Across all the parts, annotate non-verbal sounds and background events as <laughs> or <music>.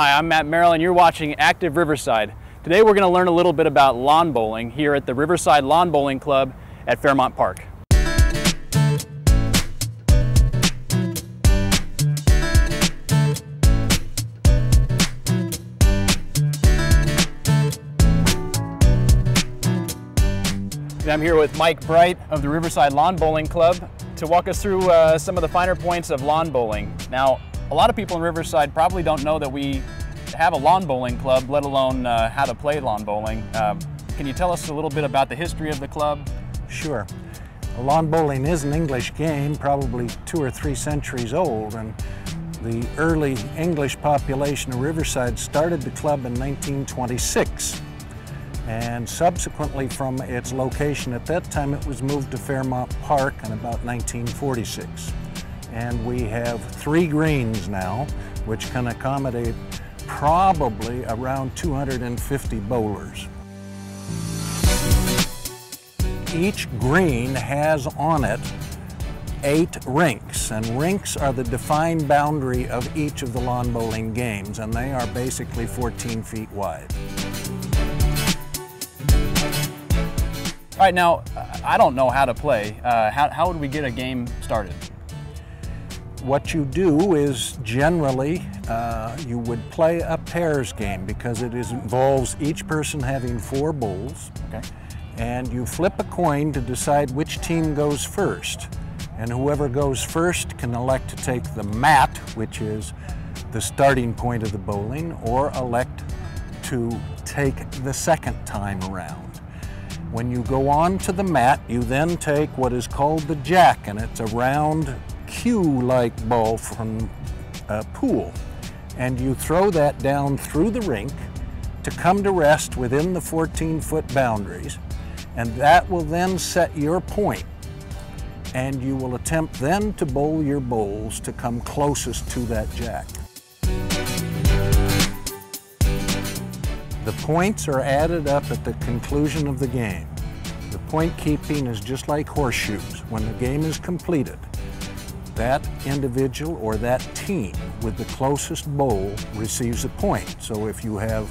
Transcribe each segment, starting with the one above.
Hi, I'm Matt Merrill and you're watching Active Riverside. Today we're going to learn a little bit about lawn bowling here at the Riverside Lawn Bowling Club at Fairmount Park. I'm here with Mike Bright of the Riverside Lawn Bowling Club to walk us through uh, some of the finer points of lawn bowling. Now, a lot of people in Riverside probably don't know that we have a lawn bowling club, let alone uh, how to play lawn bowling. Um, can you tell us a little bit about the history of the club? Sure. Lawn bowling is an English game, probably two or three centuries old, and the early English population of Riverside started the club in 1926. And subsequently from its location at that time, it was moved to Fairmount Park in about 1946 and we have three greens now, which can accommodate probably around 250 bowlers. Each green has on it eight rinks, and rinks are the defined boundary of each of the lawn bowling games, and they are basically 14 feet wide. All right, now, I don't know how to play. Uh, how, how would we get a game started? What you do is generally uh, you would play a pairs game because it is, involves each person having four bowls. Okay. And you flip a coin to decide which team goes first. And whoever goes first can elect to take the mat, which is the starting point of the bowling, or elect to take the second time around. When you go on to the mat, you then take what is called the jack, and it's a round cue-like ball from a pool. And you throw that down through the rink to come to rest within the 14-foot boundaries. And that will then set your point. And you will attempt then to bowl your bowls to come closest to that jack. The points are added up at the conclusion of the game. The point keeping is just like horseshoes. When the game is completed, that individual or that team with the closest bowl receives a point. So if you have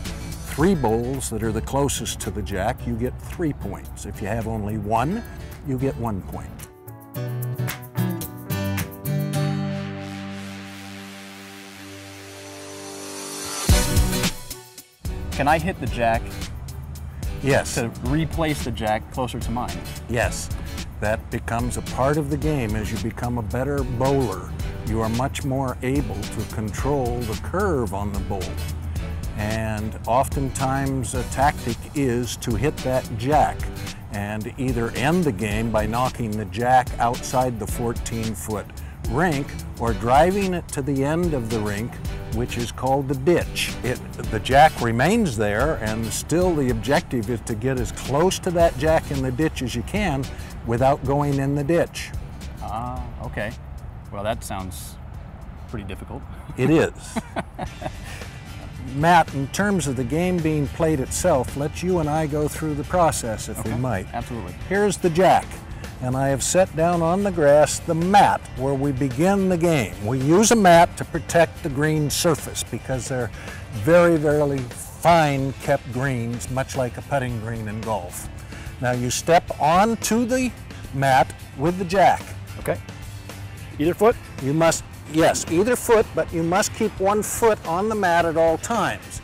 three bowls that are the closest to the jack, you get three points. If you have only one, you get one point. Can I hit the jack? Yes. To replace the jack closer to mine? Yes. That becomes a part of the game as you become a better bowler. You are much more able to control the curve on the bowl. And oftentimes a tactic is to hit that jack and either end the game by knocking the jack outside the 14 foot rink or driving it to the end of the rink which is called the ditch. It, the jack remains there and still the objective is to get as close to that jack in the ditch as you can without going in the ditch. Ah, okay. Well, that sounds pretty difficult. <laughs> It is. Matt, in terms of the game being played itself, let you and I go through the process if okay. we might. Absolutely. Here's the jack, and I have set down on the grass the mat where we begin the game. We use a mat to protect the green surface because they're very, very fine kept greens, much like a putting green in golf. Now you step onto the mat with the jack. Okay. Either foot? You must, yes, either foot, but you must keep one foot on the mat at all times.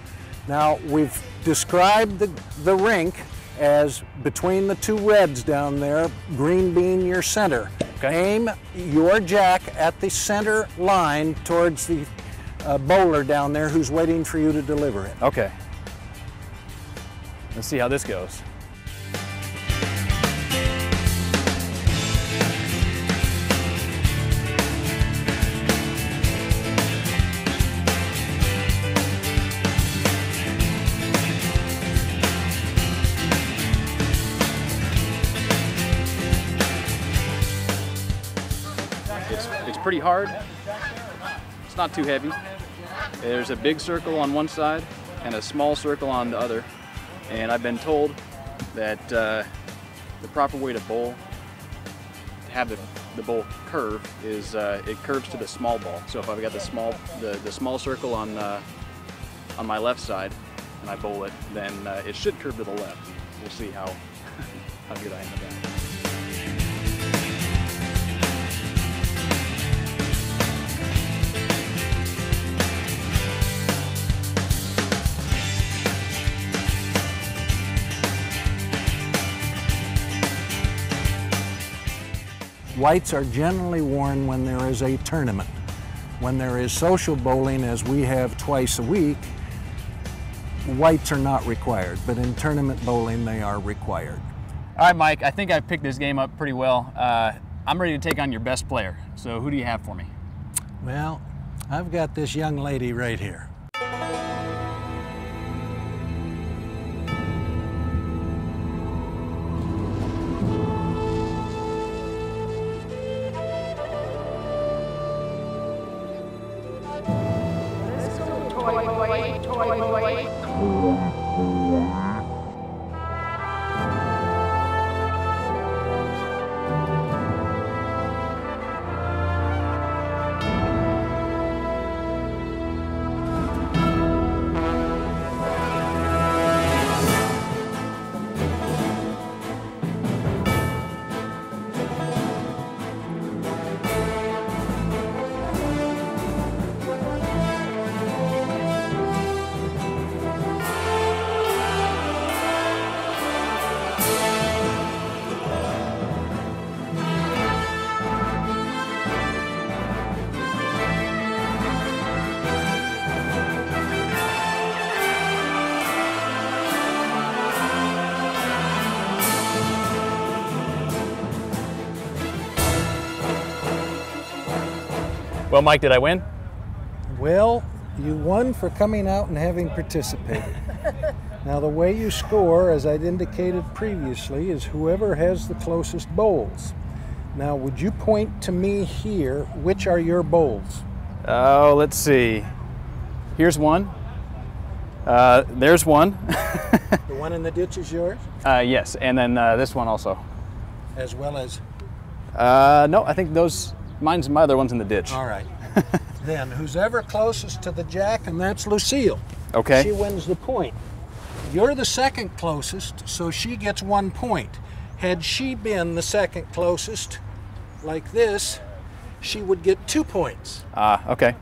Now we've described the, the rink as between the two reds down there, green being your center. Okay. Aim your jack at the center line towards the uh, bowler down there who's waiting for you to deliver it. Okay. Let's see how this goes. Pretty hard. It's not too heavy. There's a big circle on one side and a small circle on the other. And I've been told that uh, the proper way to bowl, to have the, the bowl curve, is uh, it curves to the small ball. So if I've got the small, the, the small circle on, uh, on my left side and I bowl it, then uh, it should curve to the left. We'll see how, <laughs> how good I am at that. Whites are generally worn when there is a tournament. When there is social bowling, as we have twice a week, whites are not required, but in tournament bowling, they are required. All right, Mike, I think I've picked this game up pretty well. Uh, I'm ready to take on your best player. So who do you have for me? Well, I've got this young lady right here. toy, toy, toy, toy. Well, Mike, did I win? Well, you won for coming out and having participated. <laughs> now, the way you score, as I'd indicated previously, is whoever has the closest bowls. Now, would you point to me here? Which are your bowls? Oh, let's see. Here's one. Uh, there's one. <laughs> The one in the ditch is yours, uh, yes, and then uh, this one also. as well as. Uh, no, I think those. Mine's my other one's in the ditch. All right. <laughs> then, who's ever closest to the jack, and that's Lucille. Okay. She wins the point. You're the second closest, so she gets one point. Had she been the second closest, like this, she would get two points. Ah, okay.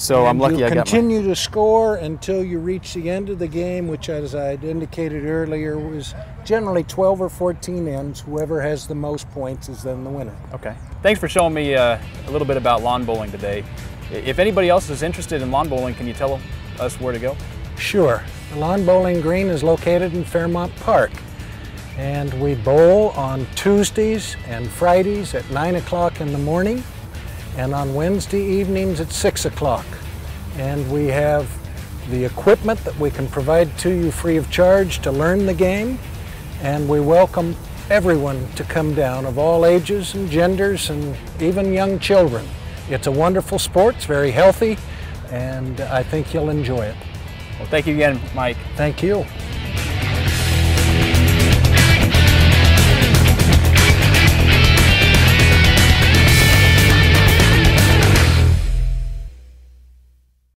So I'm And lucky you I continue to score until you reach the end of the game, which, as I indicated earlier, was generally 12 or 14 ends. Whoever has the most points is then the winner. Okay. Thanks for showing me uh, a little bit about lawn bowling today. If anybody else is interested in lawn bowling, can you tell us where to go? Sure. The Lawn Bowling Green is located in Fairmount Park. And we bowl on Tuesdays and Fridays at 9 o'clock in the morning and on Wednesday evenings at 6 o'clock. And we have the equipment that we can provide to you free of charge to learn the game. And we welcome everyone to come down of all ages and genders and even young children. It's a wonderful sport, it's very healthy, and I think you'll enjoy it. Well, thank you again, Mike. Thank you.